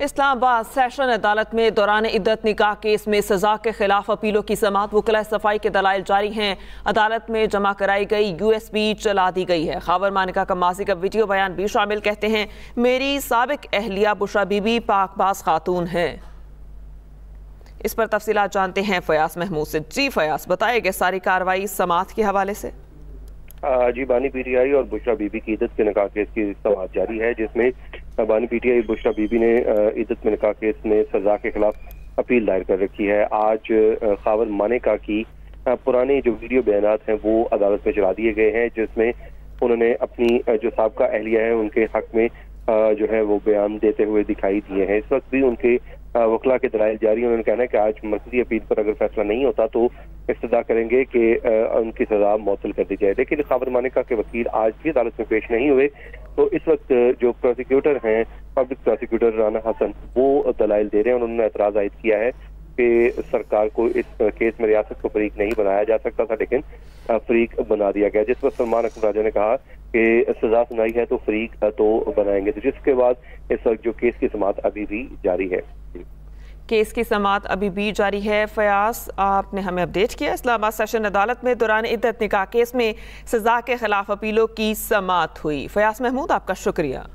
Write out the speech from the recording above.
Islamabad session अदालत में दौरान इद्दत निकाह केस में सजा के खिलाफ अपीलों की समात वकला सफ़ाई के दलाइल जारी हैं। अदालत में जमा कराई गई यूएसबी चला दी गई है। खावर मानिका का माजी का वीडियो बयान भी शामिल कहते हैं, मेरी सबक अहलिया बुशरा बीबी पाकबाज खातून है। इस पर तफसीत जानते हैं फयास महमूद से। जी फयास बताएगा सारी कार्रवाई समात के हवाले से। जी, बानी पीटीआई और बुशरा बीबी की इद्दत के निकाह केस की समात जारी है, जिसमें बानी पीटीआई बुशरा बीबी ने इद्दत में निकाह केस में सजा के खिलाफ अपील दायर कर रखी है। आज खावर मानेका की पुराने जो वीडियो बयान हैं, वो अदालत में चला दिए गए हैं, जिसमें उन्होंने अपनी जो सबका अहलिया है, उनके हक में जो है वो बयान देते हुए दिखाई दिए हैं। इस वक्त भी उनके वकला के दलाइल जारी उन्होंने कहना है कि आज मरकजी अपील पर अगर फैसला नहीं होता तो इस्तः करेंगे कि उनकी सजा मौतल कर दी जाए। लेकिन खबर मानिका के वकील आज भी अदालत में पेश नहीं हुए। तो इस वक्त जो प्रोसिक्यूटर हैं पब्लिक प्रोसिक्यूटर राना हसन, वो दलाइल दे रहे हैं। उन्होंने एतराज़ आयद किया है कि सरकार को इस केस में रियासत को फरीक नहीं बनाया जा सकता था, लेकिन फरीक बना दिया गया। जिस पर सलमान अकबर राजा ने कहा कि सजा सुनाई है तो फरीक तो बनाएँगे। तो जिसके बाद इस वक्त जो केस की समात अभी भी जारी है। केस की समात अभी भी जारी है। फयास आपने हमें अपडेट किया, इस्लामाबाद सेशन अदालत में दौरान इद्दत निकाह केस में सजा के खिलाफ अपीलों की समात हुई। फयाज महमूद, आपका शुक्रिया।